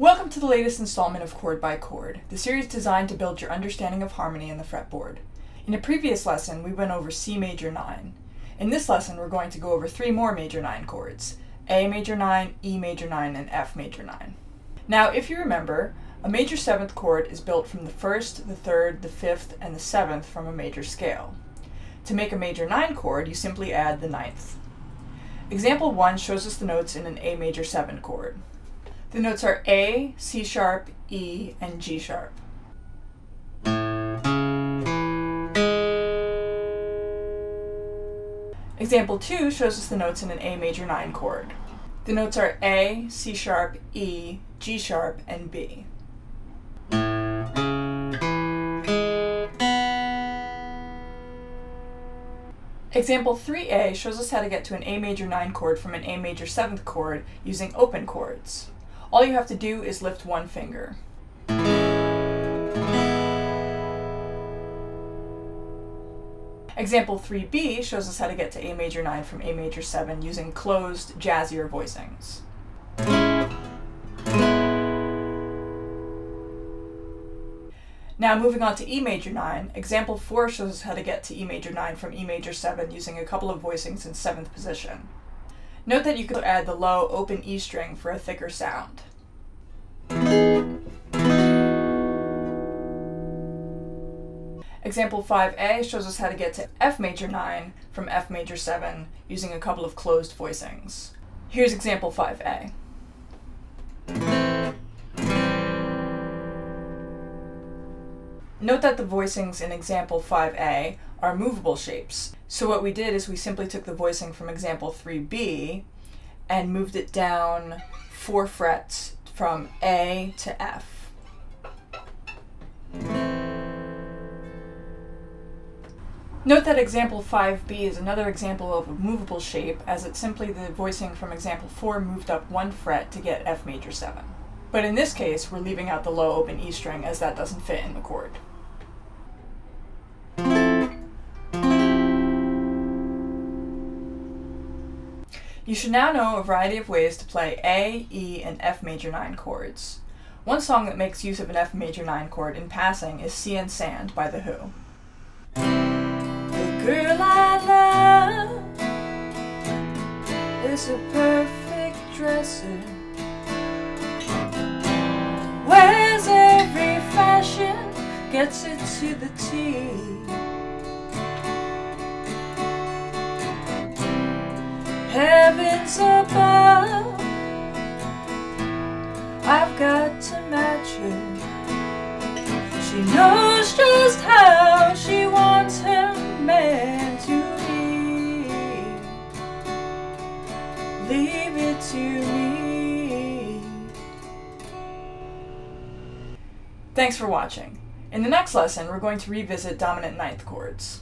Welcome to the latest installment of Chord by Chord, the series designed to build your understanding of harmony in the fretboard. In a previous lesson, we went over C major 9. In this lesson, we're going to go over three more major 9 chords, A major 9, E major 9, and F major 9. Now, if you remember, a major 7th chord is built from the 1st, the 3rd, the 5th, and the 7th from a major scale. To make a major 9 chord, you simply add the ninth. Example 1 shows us the notes in an A major 7 chord. The notes are A, C sharp, E, and G sharp. Example 2 shows us the notes in an A major 9 chord. The notes are A, C sharp, E, G sharp, and B. Example 3a shows us how to get to an A major 9 chord from an A major 7th chord using open chords. All you have to do is lift one finger. Example 3b shows us how to get to A major 9 from A major 7 using closed, jazzier voicings. Now moving on to E major 9, example 4 shows us how to get to E major 9 from E major 7 using a couple of voicings in 7th position. Note that you could add the low open E string for a thicker sound. Example 5a shows us how to get to F major 9 from F major 7 using a couple of closed voicings. Here's example 5a. Note that the voicings in example 5a are movable shapes. So what we did is we simply took the voicing from example 3b and moved it down four frets from A to F. Note that example 5b is another example of a movable shape as it's simply the voicing from example 4 moved up one fret to get F major 7. But in this case, we're leaving out the low open E string as that doesn't fit in the chord. You should now know a variety of ways to play A, E, and F major 9 chords. One song that makes use of an F major 9 chord in passing is Sea and Sand by The Who. The girl I love is a perfect dresser. Wears every fashion, gets it to the T. heavens above. I've got to match her. She knows just how she wants to be. Leave it to me. Thanks for watching. In the next lesson, we're going to revisit dominant ninth chords.